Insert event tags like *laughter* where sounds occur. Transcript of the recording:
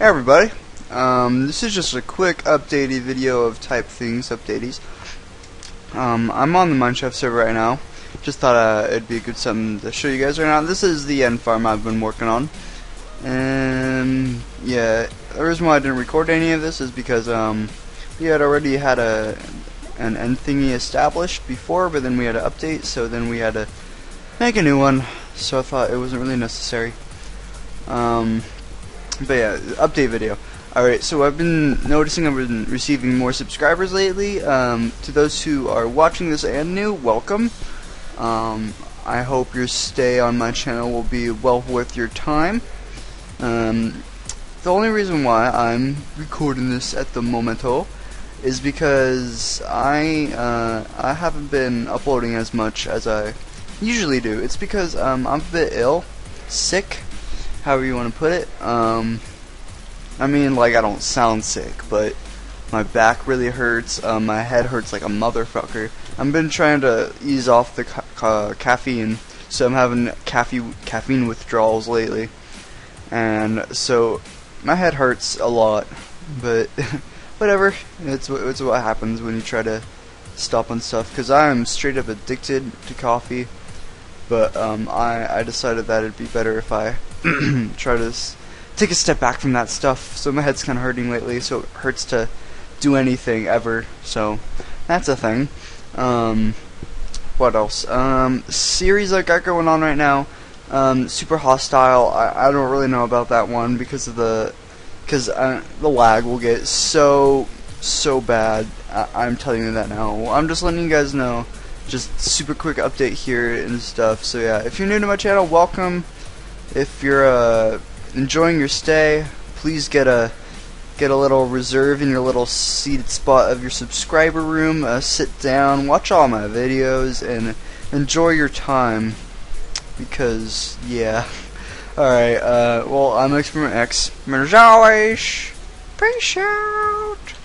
Hey everybody, um, this is just a quick updatey video of type things, updateys. Um, I'm on the Minecraft server right now. Just thought uh, it'd be a good something to show you guys right now. This is the end farm I've been working on. And yeah, the reason why I didn't record any of this is because um, we had already had a an end thingy established before, but then we had to update, so then we had to make a new one. So I thought it wasn't really necessary. Um, but yeah, update video. Alright, so I've been noticing I've been receiving more subscribers lately. Um, to those who are watching this and new, welcome. Um, I hope your stay on my channel will be well worth your time. Um, the only reason why I'm recording this at the momento is because I uh, I haven't been uploading as much as I usually do. It's because um, I'm a bit ill, sick, however you want to put it. Um, I mean, like, I don't sound sick, but my back really hurts. Um, my head hurts like a motherfucker. I've been trying to ease off the ca ca caffeine, so I'm having caffeine caffeine withdrawals lately, and so my head hurts a lot. But *laughs* whatever, it's it's what happens when you try to stop on stuff. Cause I'm straight up addicted to coffee. But um, I I decided that it'd be better if I *clears throat* try to take a step back from that stuff. So my head's kind of hurting lately, so it hurts to do anything ever. So that's a thing. Um, what else? Um, series I got going on right now. Um, Super Hostile. I, I don't really know about that one because of the because uh, the lag will get so so bad. I, I'm telling you that now. I'm just letting you guys know. Just super quick update here and stuff. So yeah, if you're new to my channel, welcome. If you're uh, enjoying your stay, please get a get a little reserve in your little seated spot of your subscriber room. Uh, sit down, watch all my videos, and enjoy your time. Because yeah. *laughs* Alright, uh, well, I'm Experiment X. As peace out.